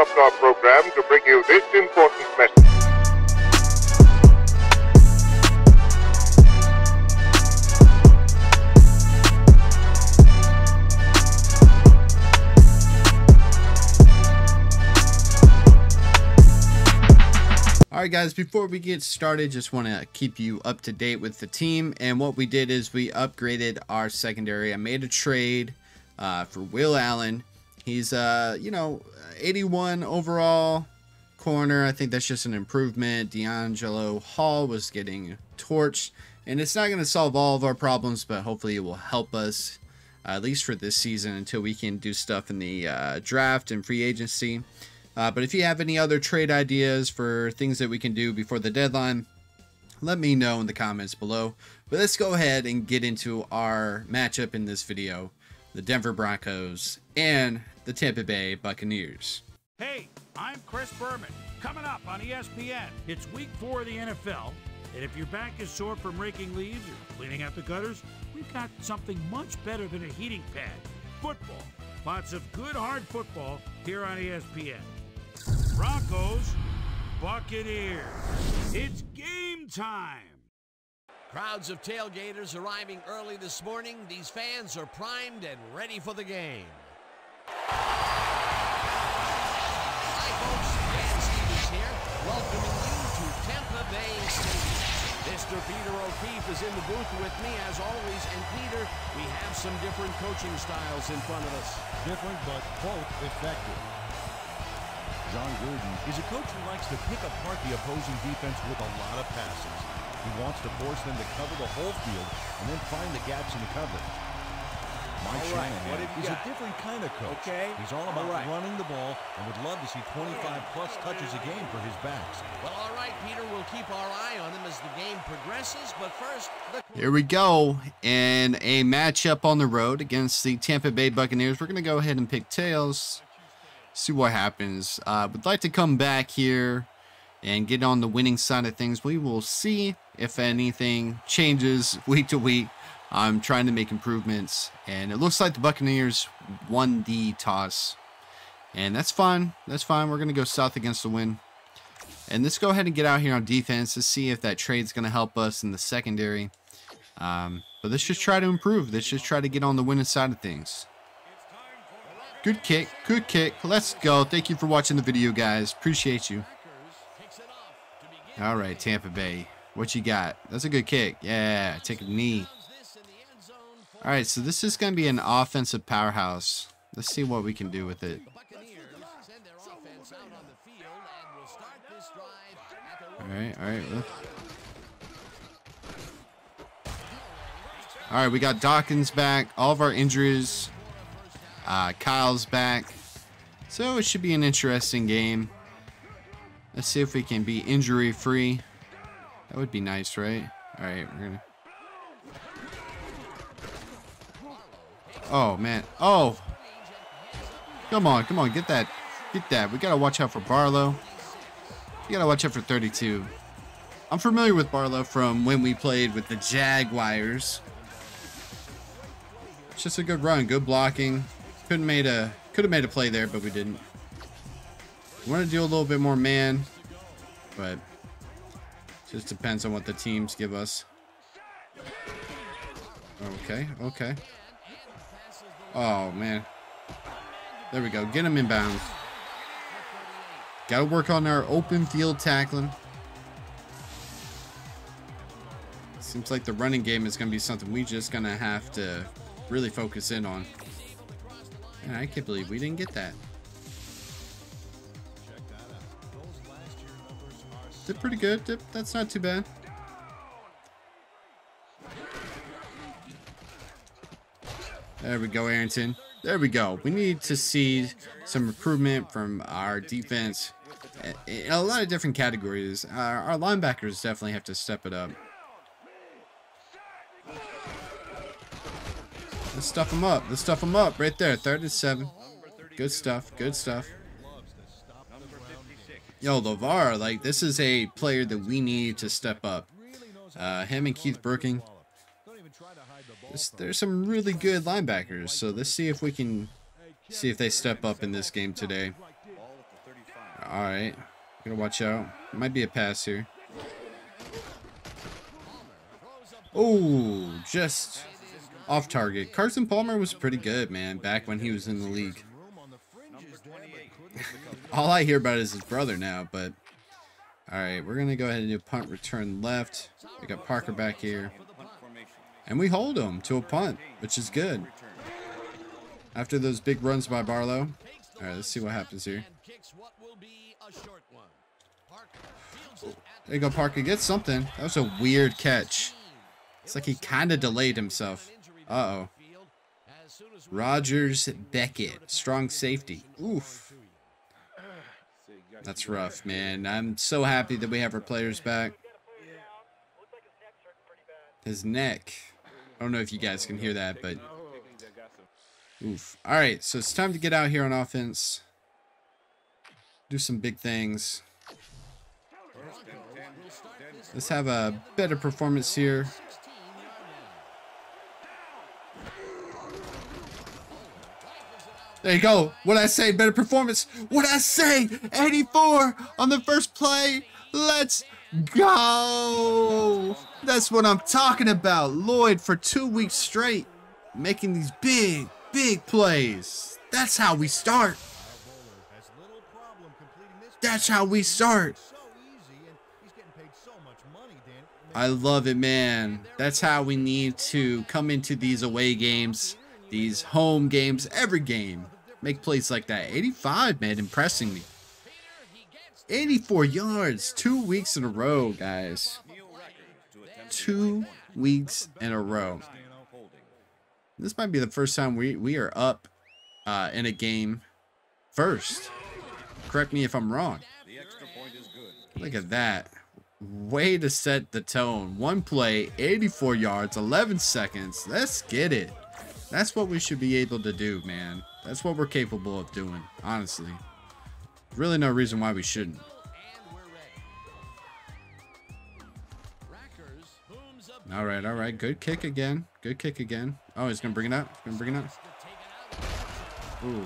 interrupt our program to bring you this important message. Alright guys, before we get started, just want to keep you up to date with the team. And what we did is we upgraded our secondary. I made a trade uh, for Will Allen. He's, uh, you know, 81 overall corner. I think that's just an improvement. DeAngelo Hall was getting torched. And it's not going to solve all of our problems, but hopefully it will help us, uh, at least for this season, until we can do stuff in the uh, draft and free agency. Uh, but if you have any other trade ideas for things that we can do before the deadline, let me know in the comments below. But let's go ahead and get into our matchup in this video. The Denver Broncos and the Tampa Bay Buccaneers. Hey, I'm Chris Berman. Coming up on ESPN, it's week four of the NFL. And if your back is sore from raking leaves or cleaning out the gutters, we've got something much better than a heating pad football. Lots of good hard football here on ESPN. Broncos, Buccaneers. It's game time. Crowds of tailgaters arriving early this morning. These fans are primed and ready for the game. Hi, folks. Dan Stevens here, welcoming you to Tampa Bay Stadium. Mr. Peter O'Keefe is in the booth with me, as always. And Peter, we have some different coaching styles in front of us. different but both effective. Jon Gruden is a coach who likes to pick apart the opposing defense with a lot of passes. He wants to force them to cover the whole field and then find the gaps in the coverage. Mike All right, Shanahan what is got? a different kind of coach. Okay, He's all all about right. running the ball and would love to see 25 plus touches a game for his backs. Well, all right, Peter, we'll keep our eye on them as the game progresses. But first, the Here we go. In a matchup on the road against the Tampa Bay Buccaneers. We're going to go ahead and pick tails. See what happens. Uh, would like to come back here and get on the winning side of things. We will see if anything changes week to week. I'm trying to make improvements. And it looks like the Buccaneers won the toss. And that's fine. That's fine. We're going to go south against the wind. And let's go ahead and get out here on defense to see if that trade's going to help us in the secondary. Um, but let's just try to improve. Let's just try to get on the winning side of things. Good kick. Good kick. Let's go. Thank you for watching the video, guys. Appreciate you. All right, Tampa Bay. What you got? That's a good kick. Yeah, take a knee. All right, so this is going to be an offensive powerhouse. Let's see what we can do with it. All right, all right. well. All right, we got Dawkins back. All of our injuries. Uh, Kyle's back. So it should be an interesting game. Let's see if we can be injury free. That would be nice, right? All right, we're gonna. Oh man. Oh. Come on, come on, get that, get that. We gotta watch out for Barlow. You gotta watch out for 32. I'm familiar with Barlow from when we played with the Jaguars. It's just a good run, good blocking. Couldn't made a could have made a play there, but we didn't. Want to do a little bit more man, but just depends on what the teams give us. Okay, okay. Oh man. There we go. Get him inbounds. Got to work on our open field tackling. Seems like the running game is going to be something we just going to have to really focus in on. Man, I can't believe we didn't get that. Did pretty good. Did- That's not too bad. There we go, Arrington. There we go. We need to see some improvement from our defense in a lot of different categories. Our, our linebackers definitely have to step it up. Let's stuff them up. Let's stuff them up right there. Third and seven. Good stuff. Good stuff. Yo, LaVar, like, this is a player that we need to step up. Uh, him and Keith Brooking. There's, some really good linebackers, so let's see if we can see if they step up in this game today. All right. Gotta watch out. Might be a pass here. Oh, just off target. Carson Palmer was pretty good, man, back when he was in the league. All I hear about is his brother now, but all right, we're gonna go ahead and do punt return left. We got Parker back here, and we hold him to a punt, which is good. After those big runs by Barlow. All right, let's see what happens here. There you go, Parker. Get something. That was a weird catch. It's like he kind of delayed himself. Uh-oh. Rogers Beckett. Strong safety. Oof. That's rough, man. I'm so happy that we have our players back. His neck. I don't know if you guys can hear that, but... Oof. All right, so it's time to get out here on offense. Do some big things. Let's have a better performance here. There you go. What I say? Better performance. What I say? 84 on the first play. Let's go. That's what I'm talking about. Lloyd for two weeks straight making these big, big plays. That's how we start. That's how we start. I love it, man. That's how we need to come into these away games, these home games, every game. Make plays like that. 85, man, impressing me. 84 yards, two weeks in a row, guys. Two weeks in a row. This might be the first time we, we are up uh, in a game first. Correct me if I'm wrong. Look at that. Way to set the tone. One play, 84 yards, 11 seconds. Let's get it. That's what we should be able to do, man. That's what we're capable of doing, honestly. Really no reason why we shouldn't. All right, all right. Good kick again. Good kick again. Oh, he's going to bring it up. He's Going to bring it up. Ooh.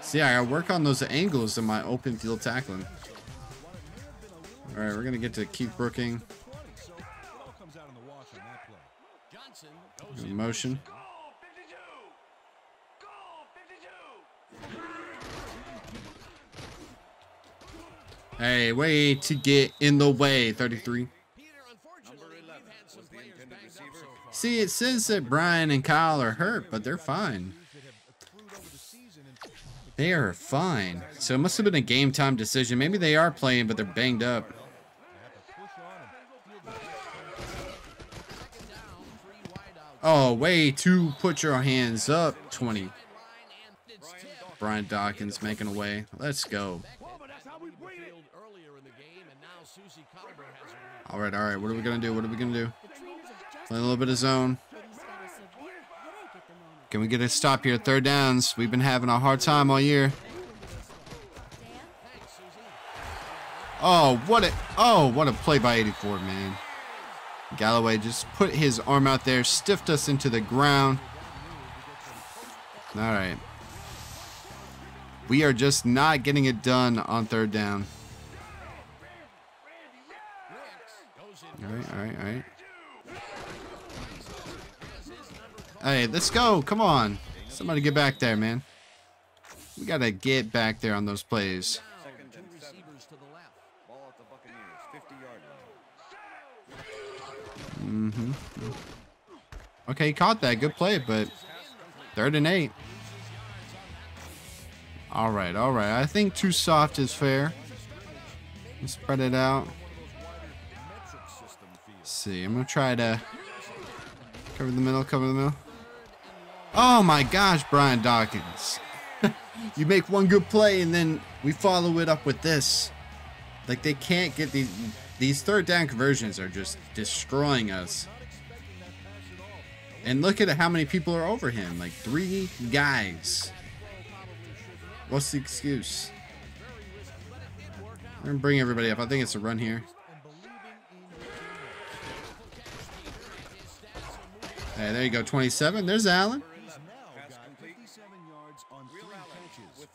See, I gotta work on those angles in my open field tackling. All right, we're going to get to Keith Brooking. In motion. Hey, way to get in the way, 33. See, it says that Brian and Kyle are hurt, but they're fine. They are fine. So it must have been a game time decision. Maybe they are playing, but they're banged up. Oh, way to put your hands up, 20. Brian Dawkins making a way. Let's go. All right, all right. What are we going to do? What are we going to do? Play a little bit of zone. Can we get a stop here? Third downs. We've been having a hard time all year. Oh, what a oh, what a play by 84, man. Galloway just put his arm out there, stiffed us into the ground. All right. We are just not getting it done on third down. All right, all right, all right. Hey, let's go. Come on. Somebody get back there, man. We got to get back there on those plays. Mm-hmm. Okay, caught that. Good play, but third and eight. All right, all right. I think too soft is fair. Let's spread it out. See. I'm going to try to cover the middle, cover the middle. Oh my gosh, Brian Dawkins. you make one good play and then we follow it up with this. Like they can't get these these third down conversions are just destroying us. And look at how many people are over him. Like three guys. What's the excuse? I'm gonna bring everybody up. I think it's a run here. Hey, there you go. 27. There's Allen.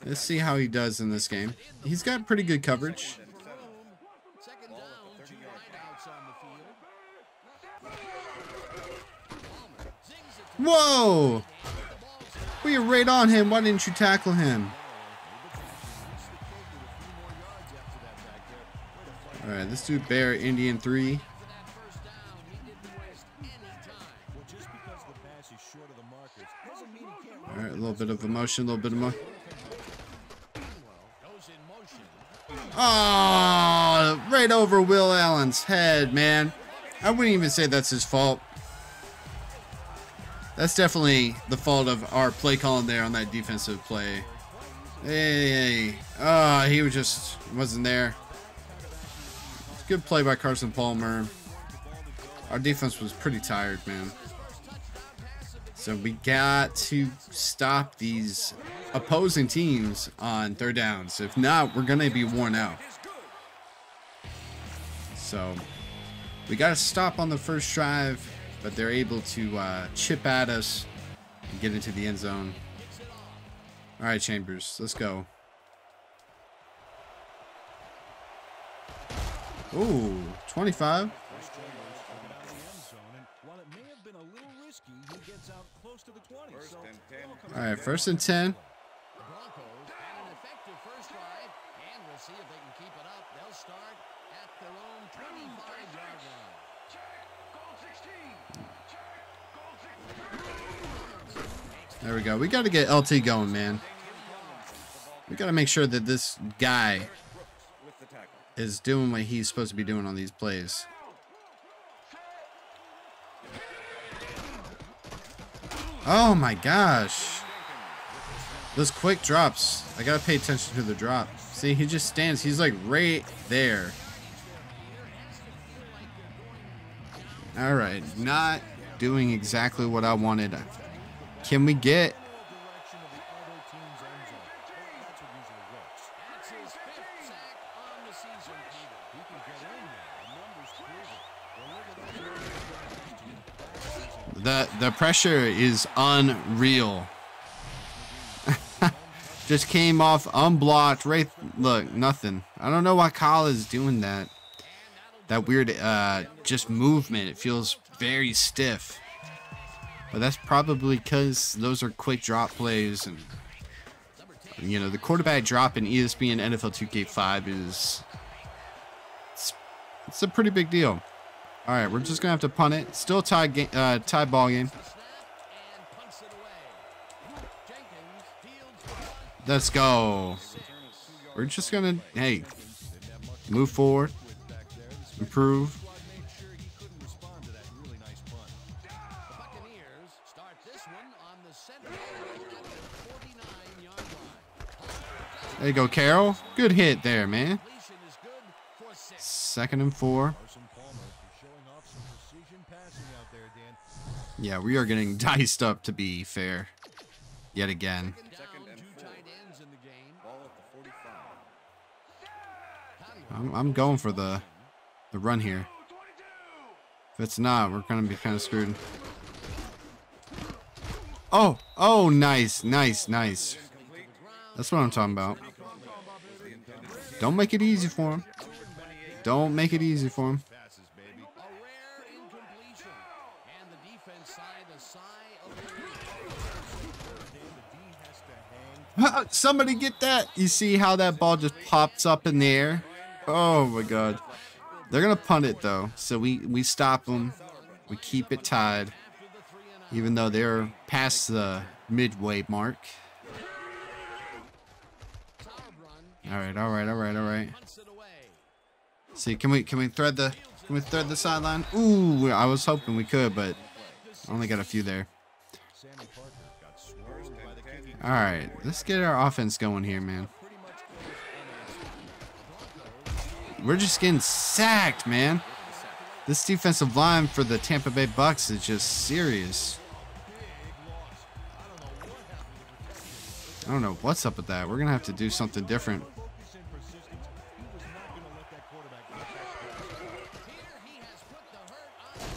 Let's see how he does in this game. He's got pretty good coverage. Whoa! We were right on him. Why didn't you tackle him? All right, let's do Bear Indian 3. Little bit of emotion, a little bit of mo- Goes. Oh, right over Will Allen's head, man. I wouldn't even say that's his fault. That's definitely the fault of our play calling there on that defensive play. Hey, ah, he was just wasn't there. Good play by Carson Palmer. Our defense was pretty tired, man. So we got to stop these opposing teams on third downs. If not, we're gonna be worn out. So we got to stop on the first drive, but they're able to uh, chip at us and get into the end zone. All right, Chambers, let's go. Ooh, 25. While it may have been a little risky, he gets out close to the 20. so All right, first and 10. The Broncos had an effective first drive, and we'll see if they can keep it up. They'll start at first and 25-yard. There we go. We got to get LT going, man. We got to make sure that this guy is doing what he's supposed to be doing on these plays. Oh my gosh. Those quick drops. I got to pay attention to the drop. See, he just stands. He's like right there. All right. Not doing exactly what I wanted. Can we get the the season, Peter. He can get in there. The numbers prove it. Well, look at that. The the pressure is unreal. Just came off unblocked. Right, look, nothing. I don't know why Kyle is doing that. That weird, uh, just movement. It feels very stiff. But that's probably because those are quick drop plays, and you know the quarterback drop in ESPN NFL 2K5 is it's, it's a pretty big deal. All right, we're just gonna have to punt it. Still tie game, uh, tie ball game. Snap and punts it away. Jenkins fields Let's go. We're just gonna hey move forward, improve. Buccaneers start this one on the center line at the 49-yard line. There you go, Carroll. Good hit there, man. Second and four. Yeah, we are getting diced up to be fair. Yet again. I'm, I'm going for the the run here. If it's not, we're gonna be kind of screwed. Oh, oh, nice, nice, nice. That's what I'm talking about. Don't make it easy for him. Don't make it easy for him. Somebody get that. You see how that ball just pops up in the air? Oh my god. They're gonna punt it though, so we we stop them. We keep it tied, even though they're past the midway mark. All right, all right, all right, all right. See, can we can we thread the can we thread the sideline? Ooh, I was hoping we could, but only got a few there. All right, let's get our offense going here, man. We're just getting sacked, man. This defensive line for the Tampa Bay Bucks is just serious. I don't know what's up with that. We're gonna have to do something different.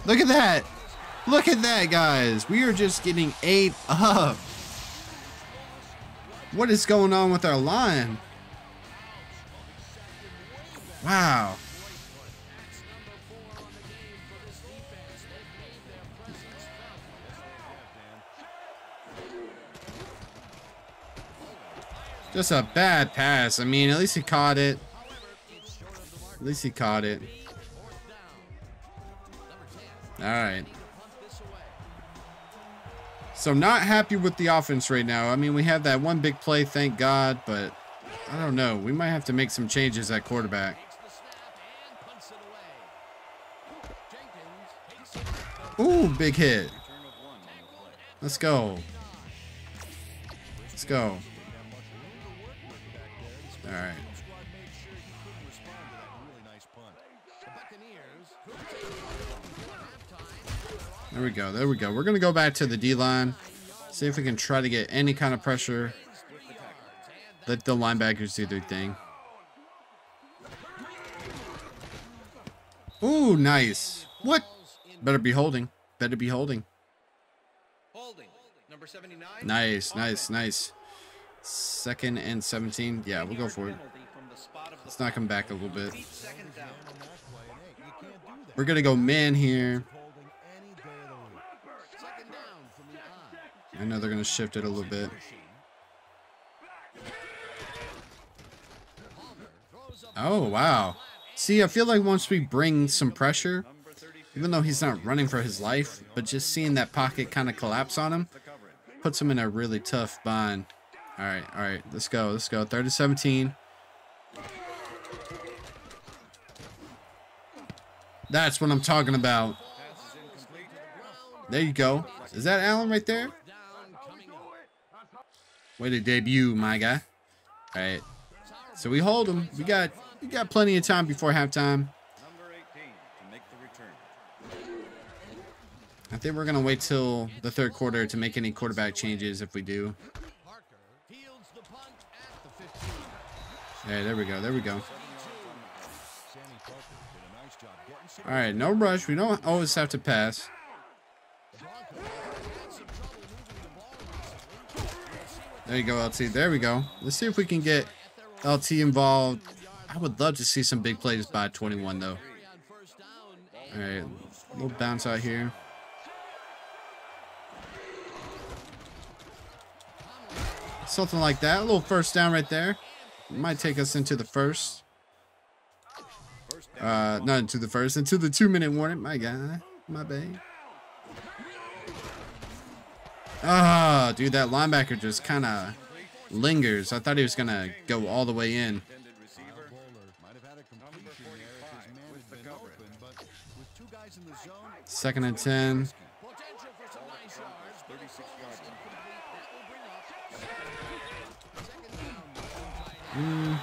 going to Look at that. Look at that, guys. We are just getting ate up. What is going on with our line? Wow. Just a bad pass. I mean, at least he caught it. At least he caught it. All right. So not happy with the offense right now. I mean, we have that one big play, thank God, but I don't know. We might have to make some changes at quarterback. Ooh, big hit. Let's go. Let's go. All right. There we go. There we go. We're going to go back to the D-line. See if we can try to get any kind of pressure. Let the linebackers do their thing. Ooh, nice. What? Better be holding. Better be holding. Holding. Number 79. Nice, nice, nice. Second and 17. Yeah, we'll go for it. Let's knock him back a little bit. We're going to go man here. Holding any day of the week. Second down from the I. I know they're going to shift it a little bit. Oh, wow. See, I feel like once we bring some pressure, even though he's not running for his life, but just seeing that pocket kind of collapse on him, puts him in a really tough bind. All right, all right, let's go, let's go. Third and 17. That's what I'm talking about. There you go. Is that Allen right there? Way to debut, my guy. All right. So we hold him. We got we got plenty of time before halftime. Number 18 to make the return. I think we're gonna wait till the third quarter to make any quarterback changes if we do. Parker fields the punt at the 15. Hey, there we go. There we go. All right, no rush. We don't always have to pass. There you go, LT. There we go. Let's see if we can get LT involved. I would love to see some big plays by 21, though. All right, little bounce out here. Something like that. A little first down right there. Might take us into the first. Uh, not into the first, into the two minute warning. My guy, my bad. Ah, oh, dude, that linebacker just kind of lingers. I thought he was going to go all the way in. Second and 10. Mm,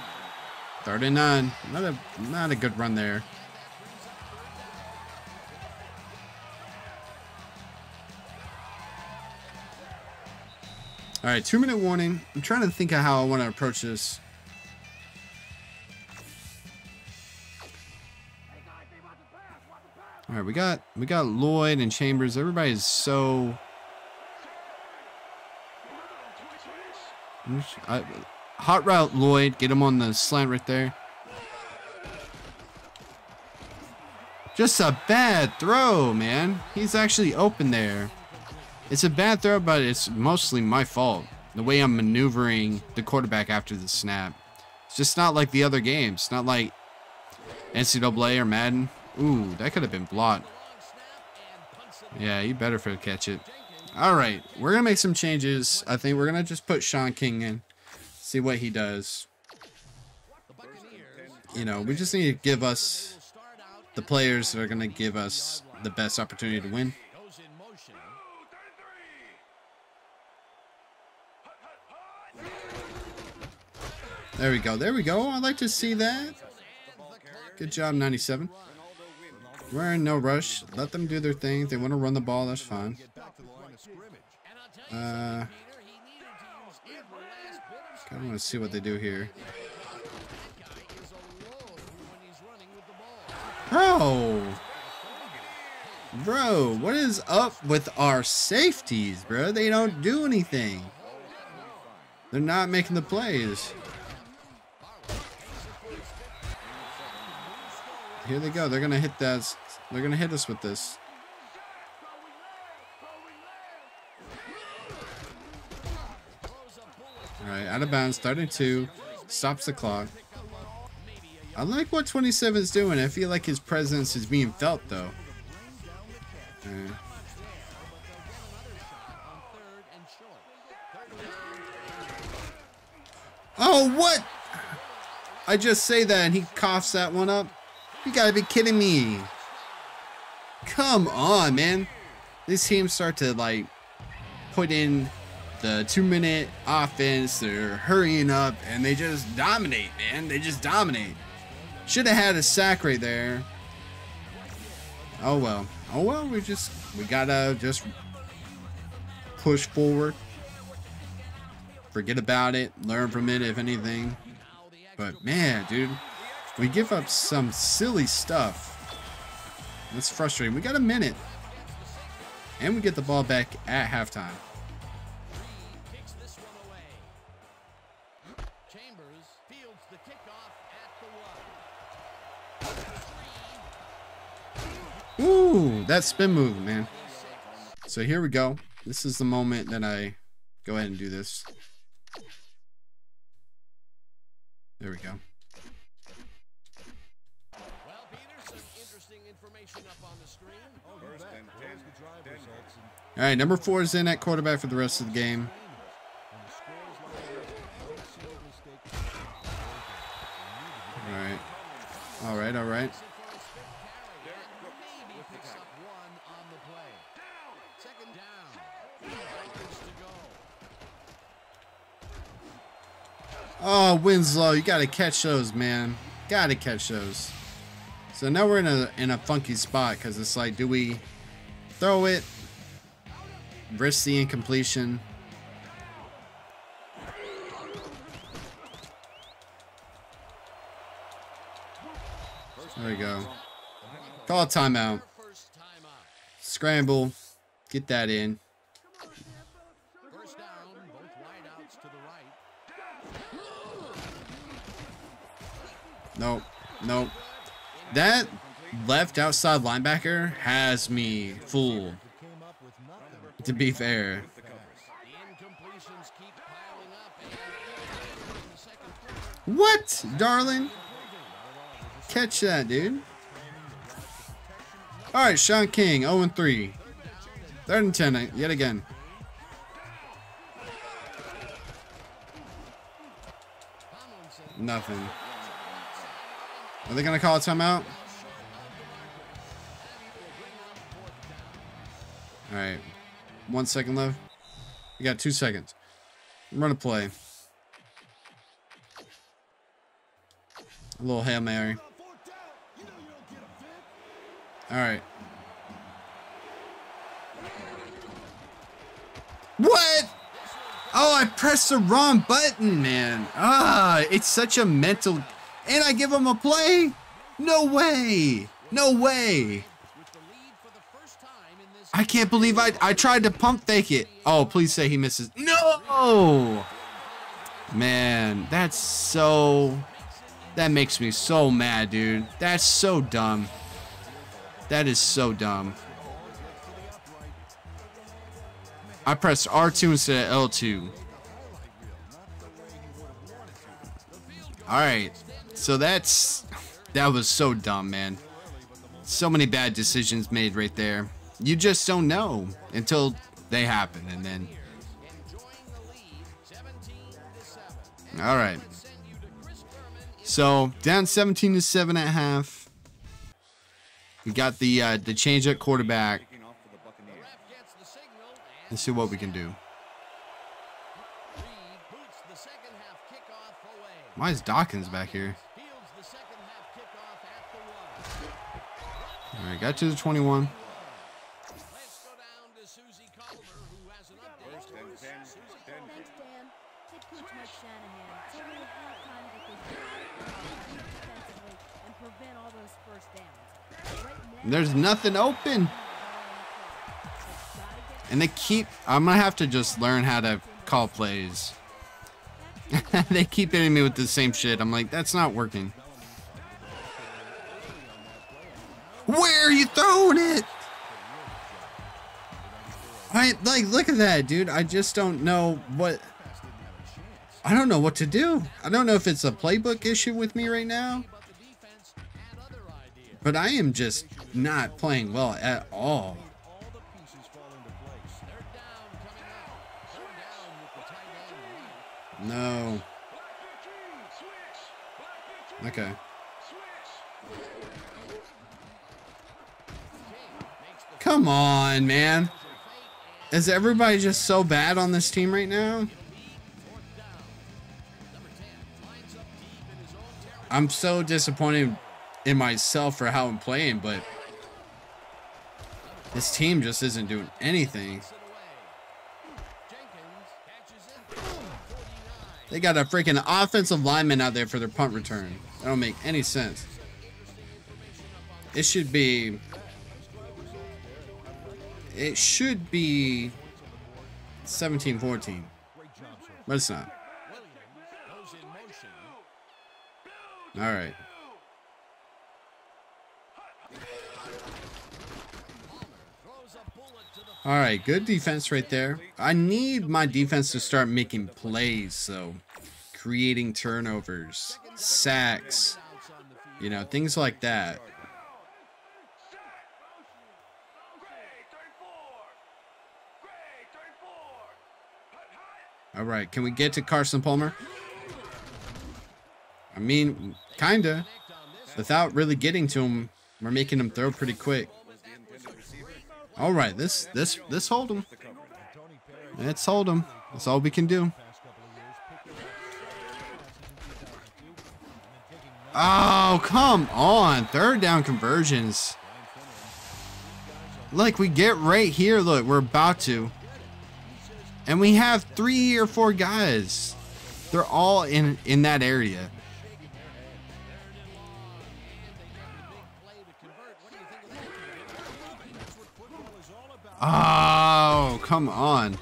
Third and nine. Not a not a good run there. All right, two minute warning. I'm trying to think of how I want to approach this. All right, we got we got Lloyd and Chambers. Everybody's so. I, hot route Lloyd. Get him on the slant right there. Just a bad throw, man. He's actually open there. It's a bad throw, but it's mostly my fault. The way I'm maneuvering the quarterback after the snap. It's just not like the other games. Not like NCAA or Madden. Ooh, that could have been blocked. Yeah, you better for catch it. All right, we're gonna make some changes. I think we're gonna just put Shaun King in, see what he does. You know, we just need to give us the players that are gonna give us the best opportunity to win. There we go. There we go. I'd like to see that. Good job, 97. We're in no rush. Let them do their thing. If they want to run the ball, that's fine. get back to the line of scrimmage. And I'll tell you Uh, something, Peter, he needed to use every last of want to see what they do here. Ball. Bro. What is up with our safeties, bro? They don't do anything. They're not making the plays. Here they go. They're gonna hit that. They're gonna hit us with this. Right, out of bounds. Starting two. Stops the clock. I like what 27 is doing. I feel like his presence is being felt though. Yeah. Oh, what? I just say that and he coughs that one up. You gotta be kidding me. Come on, man. These teams start to like put in the two minute offense. They're hurrying up and they just dominate, man. They just dominate. Should have had a sack right there. Oh well. Oh well, we just we gotta just push forward. Forget about it. Learn from it if anything. But man, dude, we give up some silly stuff. That's frustrating. We got a minute. And we get the ball back at halftime. Ooh, that spin move, man. So here we go. This is the moment that I go ahead and do this. There we go. All right, number four is in at quarterback for the rest of the game. All right. All right, all right. Maybe picks up one on the play. Second down. Seconds to go. Oh, Winslow, you got to catch those, man. Got to catch those. So now we're in a in a funky spot because it's like, do we throw it, risk the incompletion? There we go. Call. Timeout. Scramble. Get that in. Nope. Nope. That left outside linebacker has me fooled. To be fair. What, darling? Catch that, dude. All right, Shaun King, 0 and 3. Third and 10, uh, yet again. Nothing. Are they going to call a timeout? All right. One second left. We got two seconds. Run a play. A little Hail Mary. All right. What? Oh, I pressed the wrong button, man. Ah, it's such a mental. And I give him a play? No way. No way. I can't believe I I tried to pump fake it. Oh, please say he misses. No. Man, that's so that makes me so mad, dude. That's so dumb. That is so dumb. I pressed R2 instead of L2. All right. So that's that was so dumb, man. So many bad decisions made right there. You just don't know until they happen and then enjoying the lead, 17 to 7. all right. So down 17 to 7 at half. We got the uh, the change at quarterback. and Let's see what we can do. Why is Dawkins back here? Fields the second half kickoff at the one. All right, got to the 21. Let's go down to Suzy Kolber, who has an update. for Thanks, Dan. Head coach Mike Shanahan told me at halftime that they gotta play defensively and prevent all those first downs. Right There's nothing open. And they keep I'm going to have to just learn how to call plays. they keep hitting me with the same shit. I'm like, that's not working. Where are you throwing it? I like look at that, dude. I just don't know what I don't know what to do. I don't know if it's a playbook issue with me right now. But I am just not playing well at all. No. the pieces fall into place. Third down coming up. Third down with the tight end right. No. Okay. Come on, man. Is everybody just so bad on this team right now? I'm so disappointed in myself for how I'm playing, but this team just isn't doing anything. They got a freaking offensive lineman out there for their punt return. That don't make any sense. It should be. It should be 17 14. But it's not. Goes in motion. All right. Throws a bullet to the All right. Good defense right there. I need my defense to start making plays. So, creating turnovers, sacks, you know, things like that. All right. Can we get to Carson Palmer? I mean, kinda. Without really getting to him, we're making him throw pretty quick. All right, this this this hold him. Let's hold him. That's all we can do. Oh, come on. Third down conversions. Like, we get right here. Look, we're about to. And we have three or four guys. They're all in in that area. Oh, come on.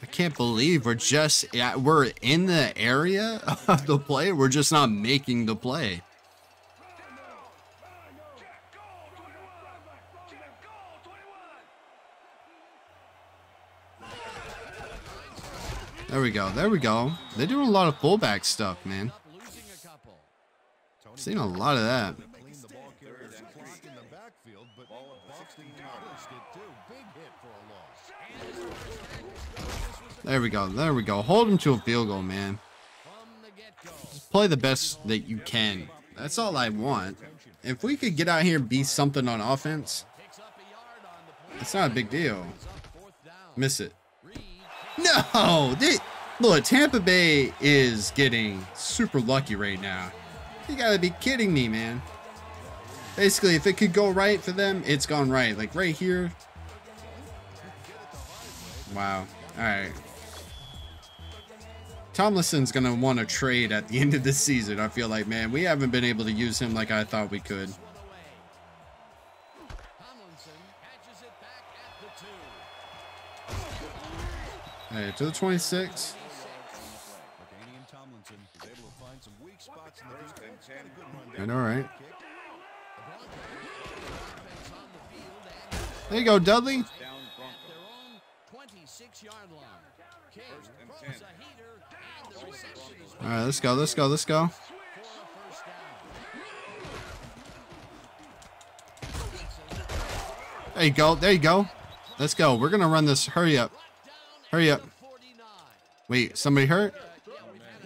I can't believe we're just we're in the area of the play. We're just not making the play. There we go. There we go. They're doing a lot of fullback stuff, man. Seen a lot of that. There we go. There we go. Hold him to a field goal, man. From. Play the best that you can. That's all I want. If we could get out here and be something on offense, it's not a big deal. Miss it. No! They, look, Tampa Bay is getting super lucky right now. You gotta be kidding me, man. Basically, if it could go right for them, it's gone right. Like right here. Wow. Alright. Tomlinson's gonna want to trade at the end of the season. I feel like, man, we haven't been able to use him like I thought we could. Got a good run And all right. the There you go, Dudley. at their 26-yard line. King throws a heater, and the reception is All right, let's go. Let's go. Let's go. There you go. There you go. Let's go. We're gonna run this. Hurry up. Hurry up. 49. Wait, somebody hurt?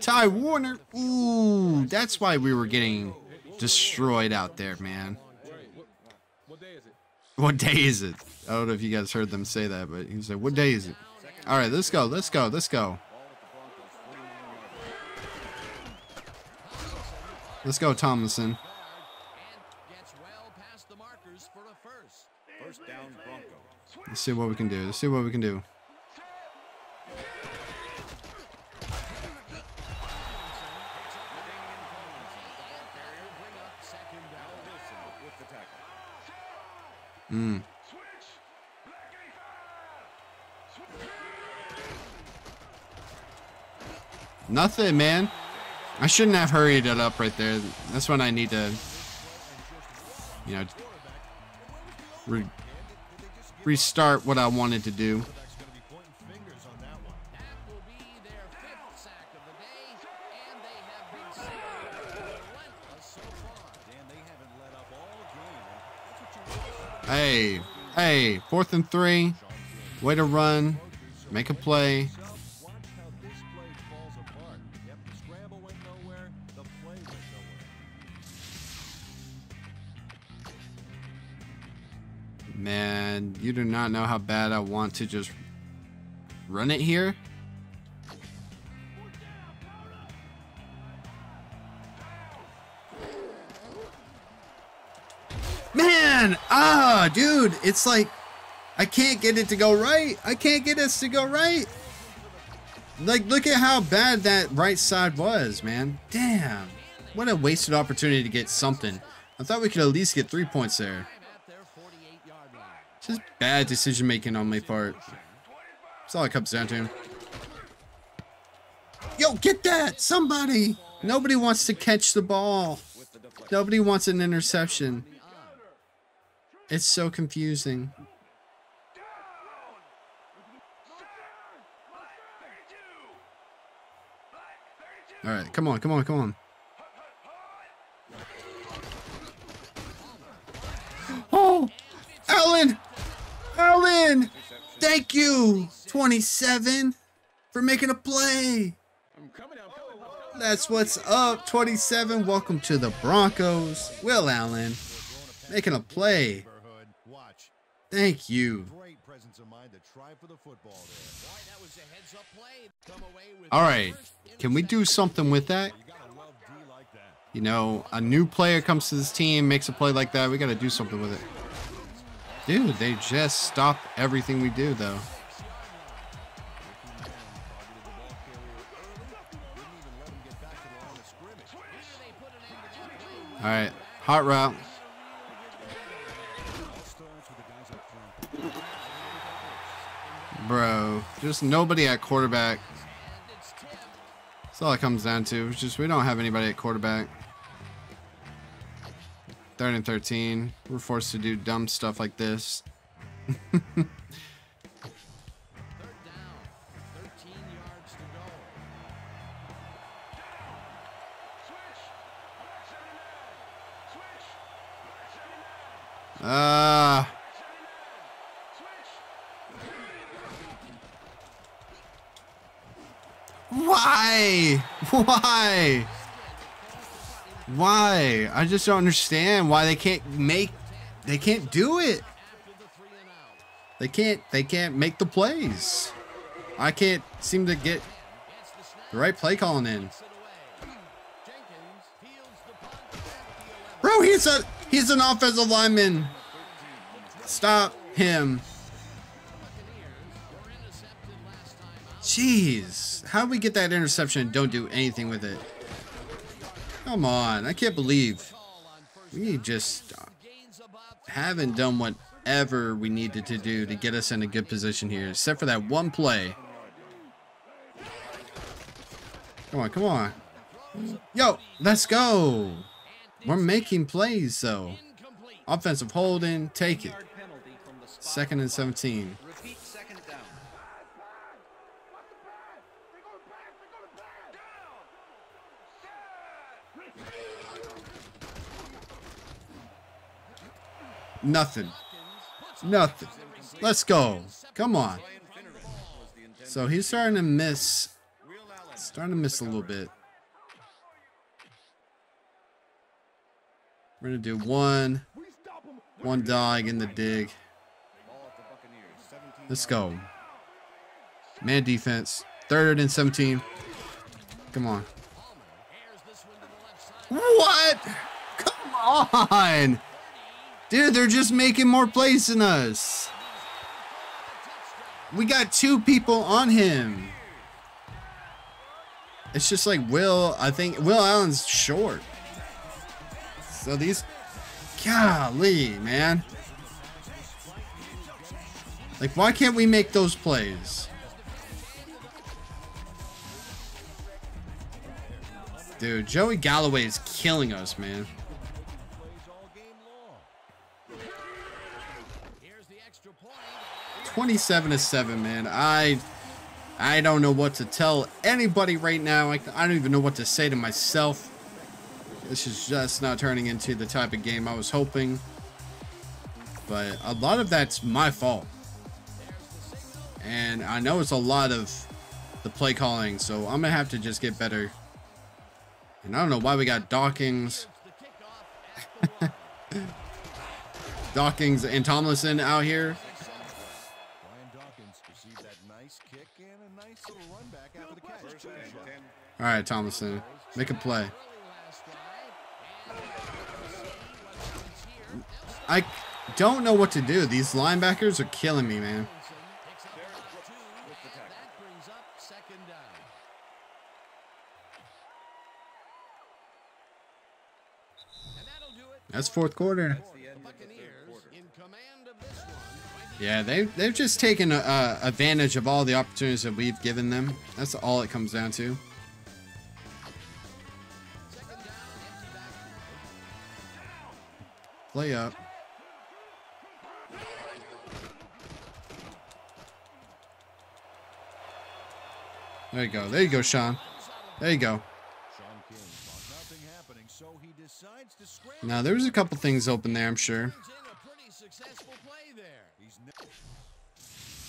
Ty Warner. Ooh, that's why we were getting destroyed out there, man. What day is it? I don't know if you guys heard them say that, but he like, "What day is it?" All right, let's go. Let's go. Let's go. Let's go, Tomlinson. Let's see what we can do. Let's see what we can do. Mm. Nothing, man. I shouldn't have hurried it up right there. That's when I need to, you know, re- restart what I wanted to do. Fourth and three. Way to run. Make a play. Man, you do not know how bad I want to just run it here. Man, ah, dude, it's like I can't get it to go right. I can't get us to go right. Like, look at how bad that right side was, man. Damn. What a wasted opportunity to get something. I thought we could at least get three points there. At their 48-yard line. Just bad decision making on my part. That's all it comes down to. Yo, get that! Somebody! Nobody wants to catch the ball. Nobody wants an interception. It's so confusing. All right, come on, come on, come on. Oh, Allen! Allen! Thank you, 27, for making a play. That's what's up, 27. Welcome to the Broncos. Will Allen making a play. Thank you. All the right, first can we do something with that? You gotta love D like that. You know, a new player comes to this team, makes a play like that. We got to do something with it. Dude, they just stop everything we do, though. All right, hot route. Bro, just nobody at quarterback. That's all it comes down to. It's just we don't have anybody at quarterback. Third and 13. We're forced to do dumb stuff like this. Third down. Ah. 13 yards to go. Ah. Why? Why? Why? I just don't understand why they can't make they can't do it. They can't they can't make the plays. I can't seem to get the right play calling in. Jenkins fields the punt at the 11. Bro, he's a he's an offensive lineman. Stop him. Jeez, how do we get that interception and don't do anything with it? Come on, I can't believe we just haven't done whatever we needed to do to get us in a good position here, except for that one play. Come on, come on. Yo, let's go. We're making plays, though. Offensive holding, take it. Second and 17. Repeat second down. Nothing. Nothing. Let's go. Come on. So he's starting to miss. Starting to miss a little bit. We're gonna do one, one dog in the dig. Ball at the Buccaneers. 17 Let's go. Man defense. Third and 17. Come on. To. What? Come on. Dude, they're just making more plays than us. We got two people on him. It's just like Will, I think Will Allen's short. So these golly, man. Like why can't we make those plays? Dude, Joey Galloway is killing us, man. 27 to 7, man. I I don't know what to tell anybody right now. I, I don't even know what to say to myself. This is just not turning into the type of game I was hoping. But a lot of that's my fault. And I know it's a lot of the play calling, so I'm going to have to just get better. And I don't know why we got Dawkins. Dawkins and Tomlinson out here. Brian Dawkins received that nice kick and a nice little run back after the catch. First and 10. All right, Tomlinson, make a play. I don't know what to do. These linebackers are killing me, man. That's fourth quarter. Yeah, they they've just taken advantage of all the opportunities that we've given them. That's all it comes down to. Play up. There you go. There you go, Shaun. There you go. Now there was a couple things open there, I'm sure.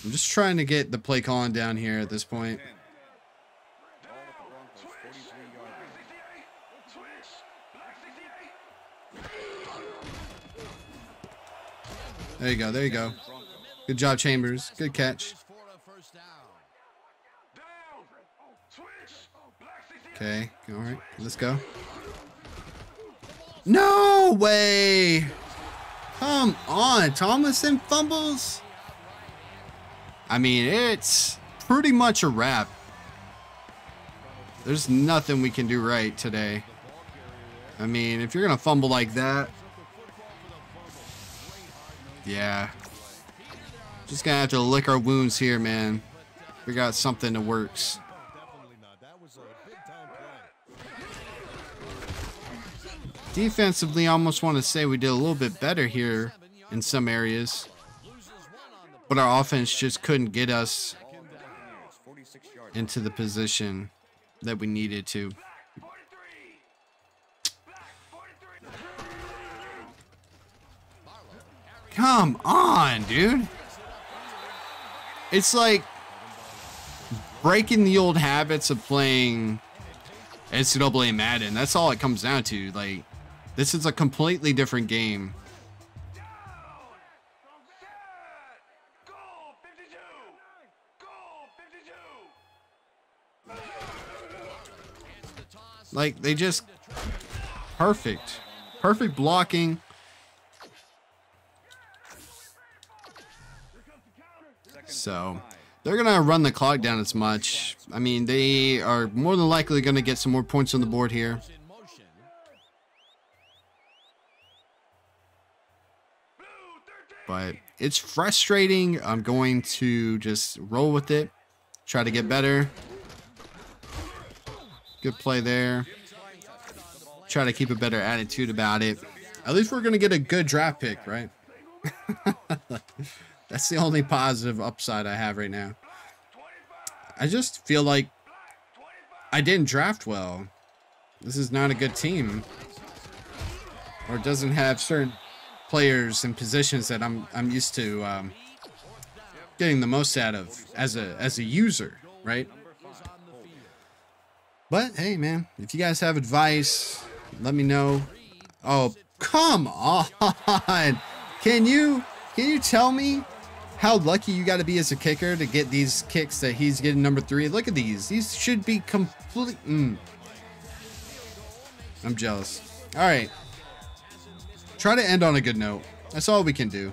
I'm just trying to get the play calling down here at this point. 10. Ball at the Broncos 43 yard line. There you go. There you go. Good job, Chambers. Good catch. Okay. All right. Let's go. No way. Come on. Tomlinson fumbles. I mean, it's pretty much a wrap. There's nothing we can do right today. I mean, if you're going to fumble like that, yeah. Just to have to lick our wounds here, man. We got something that works. Defensively, I almost want to say we did a little bit better here in some areas. But our offense just couldn't get us Buccaneers 46 yard into the position that we needed to. Come on, dude. It's like breaking the old habits of playing NCAA Madden. That's all it comes down to. Like, this is a completely different game. Like, they just perfect. Perfect blocking. So, they're going to run the clock down as much. I mean, they are more than likely going to get some more points on the board here. But it's frustrating. I'm going to just roll with it, try to get better. Good play there. Try to keep a better attitude about it. At least we're going to get a good draft pick, right? That's the only positive upside I have right now. I just feel like I didn't draft well. This is not a good team. Or doesn't have certain players and positions that I'm I'm used to um, getting the most out of as a as a user, right? But hey, man, if you guys have advice, let me know. Oh, come on! Can you can you tell me how lucky you got to be as a kicker to get these kicks that he's getting number three? Look at these; these should be complete. Mm. I'm jealous. All right. Try to end on a good note. That's all we can do.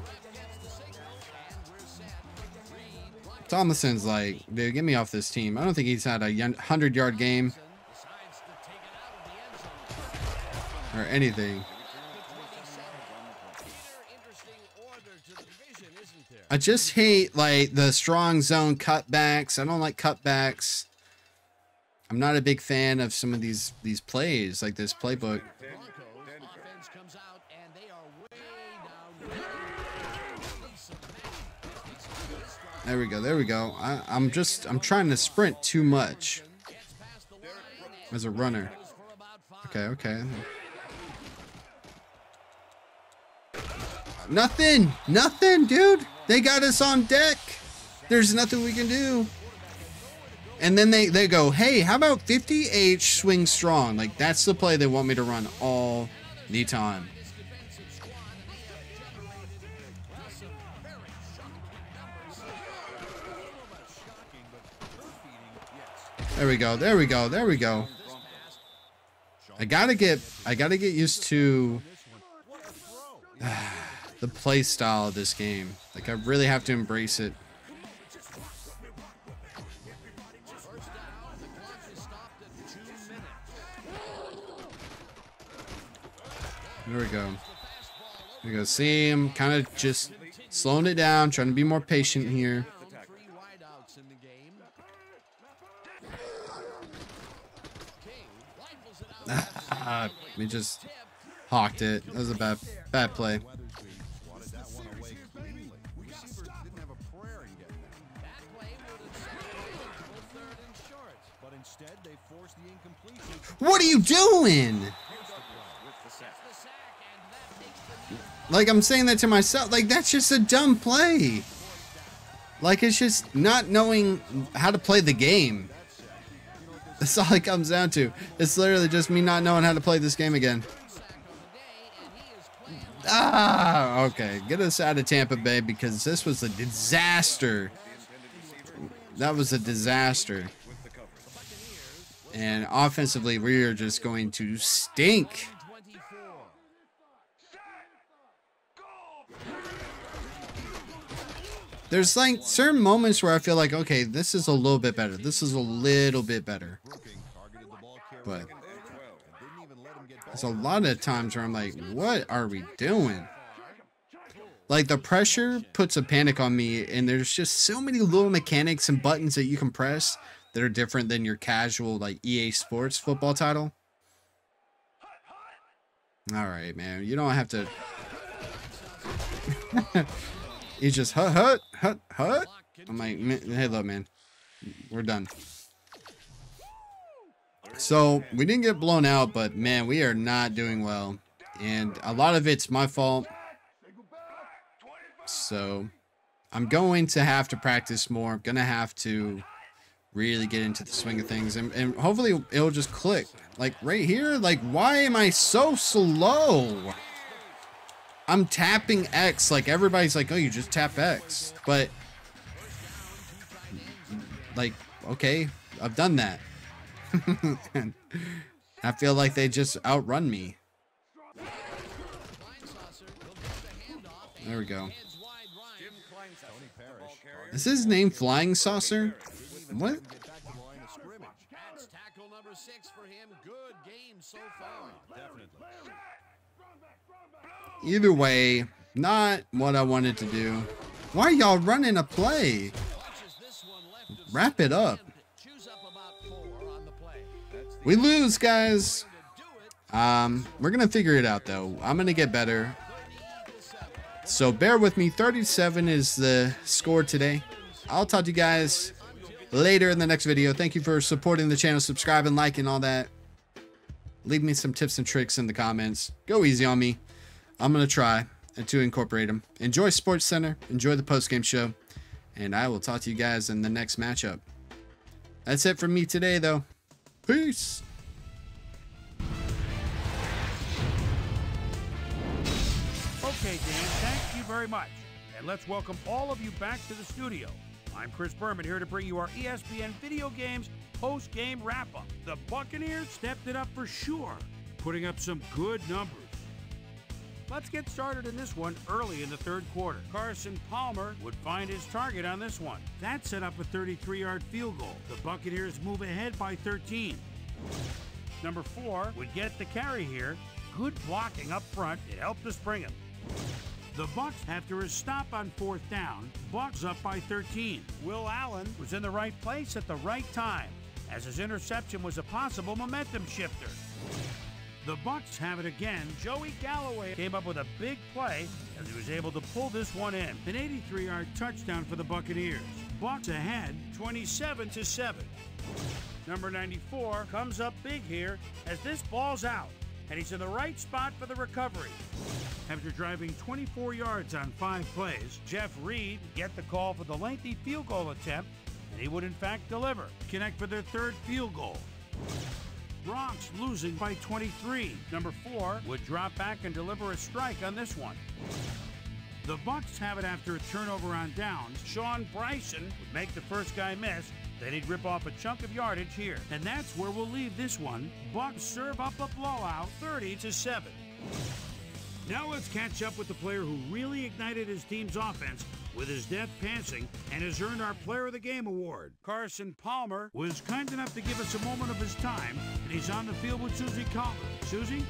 Tomlinson's like, dude, get me off this team. I don't think he's had a 100 yard game or anything. I just hate like the strong zone cutbacks. I don't like cutbacks. I'm not a big fan of some of these these plays, like this playbook. There we go. There we go. I, I'm just I'm trying to sprint too much as a runner. Okay, okay. Nothing, nothing, dude. They got us on deck. There's nothing we can do. And then they they go, hey, how about 50H swing strong? Like that's the play they want me to run all the time. There we go. There we go. There we go. I gotta get I gotta get used to the play style of this game. Like I really have to embrace it. There we go. There we go. See him kind of just slowing it down, trying to be more patient here. We just hawked it. That was a bad bad play. What are you doing? Like I'm saying that to myself. Like that's just a dumb play. Like it's just not knowing how to play the game. That's all it comes down to. It's literally just me not knowing how to play this game again. Ah, okay. Get us out of Tampa Bay because this was a disaster. That was a disaster. And offensively, we are just going to stink. There's like certain moments where I feel like, okay, this is a little bit better. This is a little bit better. But there's a lot of times where I'm like, what are we doing? Like the pressure puts a panic on me, and there's just so many little mechanics and buttons that you can press that are different than your casual like EA Sports football title. All right, man, you don't have to. He's just hut hut hut hut. I'm like, hey, look, man, we're done. So we didn't get blown out, but man, we are not doing well, and a lot of it's my fault. So I'm going to have to practice more. I'm gonna have to really get into the swing of things, and, and hopefully it'll just click. Like right here, like why am I so slow? I'm tapping X like everybody's like, oh, you just tap X, but like, okay, I've done that. And I feel like they just outrun me. There we go. Heads wide right. Tony Parrish. Is his name Flying Saucer? What? Get back to the line of scrimmage. That's tackle number six for him. Good game so far. Definitely. Either way, not what I wanted to do. Why are y'all running a play? Watches this one left of Wrap it up. Choose up about four on the play. We lose, guys. To do it, Um, we're gonna figure it out though. I'm gonna get better. So bear with me. 37 is the score today. I'll talk to you guys later in the next video. Thank you for supporting the channel, subscribing, liking, and all that. Leave me some tips and tricks in the comments. Go easy on me. I'm gonna try to incorporate them. Enjoy Sports Center. Enjoy the post game show, and I will talk to you guys in the next matchup. That's it from me today, though. Peace. Okay, Dan, thank you very much. And let's welcome all of you back to the studio. I'm Chris Berman here to bring you our ESPN video games post game wrap up. The Buccaneers stepped it up for sure, putting up some good numbers. Let's get started in this one early in the third quarter. Carson Palmer would find his target on this one. That set up a 33 yard field goal. The Buccaneers move ahead by 13. Number four would get the carry here. Good blocking up front. It helped us bring him. The Bucks, after a stop on fourth down, Bucks up by 13. Will Allen was in the right place at the right time. as his interception was a possible momentum shifter. The Bucks have it again. Joey Galloway came up with a big play as he was able to pull this one in. An 83-yard touchdown for the Buccaneers. Bucks ahead 27 to 7. Number 94 comes up big here as this ball's out and he's in the right spot for the recovery. After driving 24 yards on five plays, Jeff Reed get the call for the lengthy field goal attempt, and he would in fact deliver, connect for their third field goal. Broncos losing by 23. Number four would drop back and deliver a strike on this one. The Bucks have it after a turnover on downs. Shawn Bryson would make the first guy miss. Then he'd rip off a chunk of yardage here. And that's where we'll leave this one. Bucks serve up a blowout 30 to 7. Now let's catch up with the player who really ignited his team's offense with his deft passing and has earned our Player of the Game award. Carson Palmer was kind enough to give us a moment of his time, and he's on the field with Suzy Kolber. Suzy?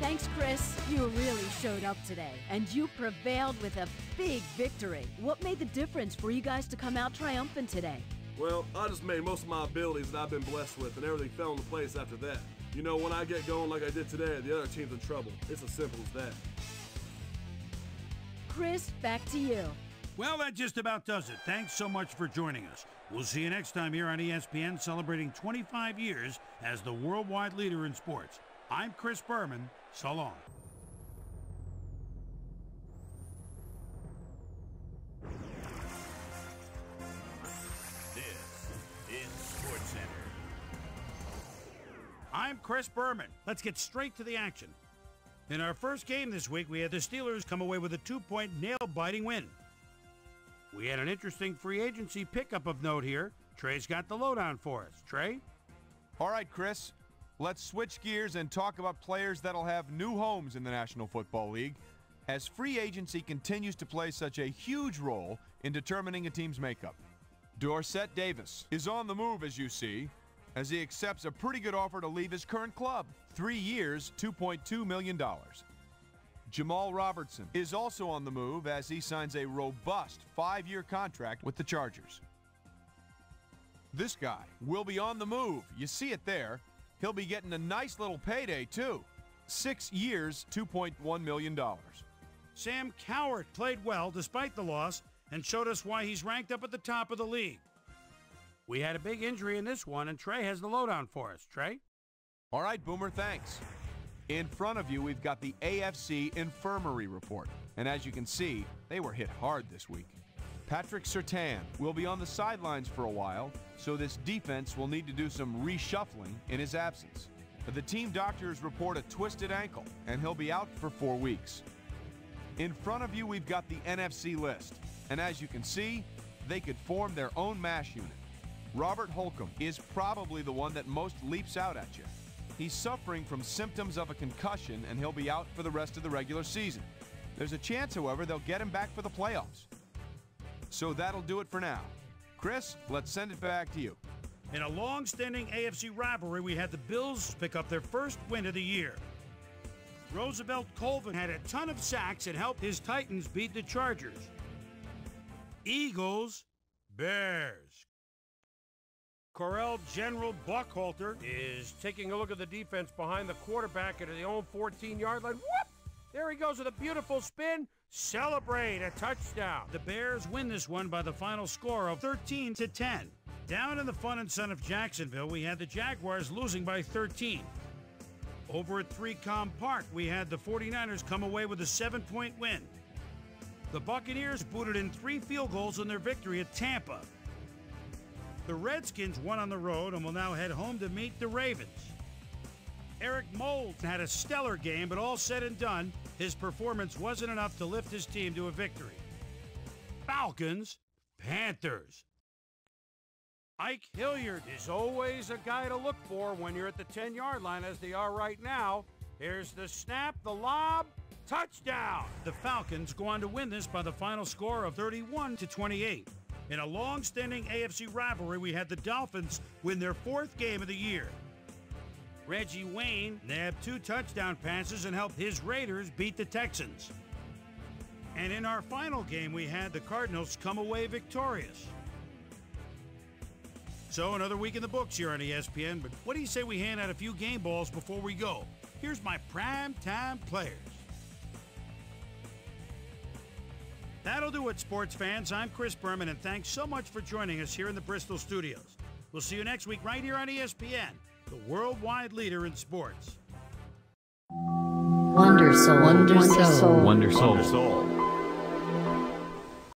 Thanks, Chris. You really showed up today, and you prevailed with a big victory. What made the difference for you guys to come out triumphant today? Well, I just made most of my abilities that I've been blessed with, and everything fell into place after that. You know, when I get going like I did today, the other team's in trouble. It's as simple as that. Chris, back to you. Well, that just about does it. Thanks so much for joining us. We'll see you next time here on E ESPN celebrating 25 years as the worldwide leader in sports. I'm Chris Berman. So long. This is SportsCenter. I'm Chris Berman. Let's get straight to the action. In our first game this week, we had the Steelers come away with a two point nail biting win. We had an interesting free agency pickup of note here. Trey's got the lowdown for us. Trey? All right, Chris. Let's switch gears and talk about players that'll have new homes in the National Football League as free agency continues to play such a huge role in determining a team's makeup. Dorsett Davis is on the move, as you see, as he accepts a pretty good offer to leave his current club. Three years, $2.2 million. Jamal Robertson is also on the move as he signs a robust five year contract with the Chargers. This guy will be on the move. You see it there. He'll be getting a nice little payday, too. Six years, $2.1 million. Sam Cowart played well despite the loss and showed us why he's ranked up at the top of the league. We had a big injury in this one, and Trey has the lowdown for us. Trey? All right, Boomer, thanks. In front of you, we've got the AFC Infirmary Report. And as you can see, they were hit hard this week. Patrick Surtain will be on the sidelines for a while, so this defense will need to do some reshuffling in his absence. The team doctors report a twisted ankle, and he'll be out for four weeks. In front of you, we've got the NFC list. And as you can see, they could form their own mash unit. Robert Holcombe is probably the one that most leaps out at you. He's suffering from symptoms of a concussion, and he'll be out for the rest of the regular season. There's a chance, however, they'll get him back for the playoffs. So that'll do it for now. Chris, let's send it back to you. In a long standing AFC rivalry, we had the Bills pick up their first win of the year. Rosevelt Colvin had a ton of sacks and helped his Titans beat the Chargers. Eagles, Bears. Correll General Buckhalter is taking a look at the defense behind the quarterback at the own 14 yard line. Whoop! There he goes with a beautiful spin. Celebrate a touchdown. The Bears win this one by the final score of 13 to 10. Down in the fun and sun of Jacksonville, we had the Jaguars losing by 13. Over at 3Com Park, we had the 49ers come away with a seven point win. The Buccaneers booted in three field goals in their victory at Tampa. The Redskins won on the road and will now head home to meet the Ravens. Eric Moulds had a stellar game, but all said and done, his performance wasn't enough to lift his team to a victory. Falcons, Panthers. Ike Hilliard is always a guy to look for when you're at the 10 yard line, as they are right now. Here's the snap, the lob, touchdown. The Falcons go on to win this by the final score of 31 to 28. In a long standing AFC rivalry, we had the Dolphins win their fourth game of the year. Reggie Wayne nabbed two touchdown passes and helped his Raiders beat the Texans. And in our final game, we had the Cardinals come away victorious. So another week in the books here on ESPN. But what do you say we hand out a few game balls before we go? Here's my prime time players. That'll do it, sports fans. I'm Chris Berman, and thanks so much for joining us here in the Bristol studios. We'll see you next week right here on ESPN, the worldwide leader in sports. Wonder Soul. Wonder Soul. Wonder Soul.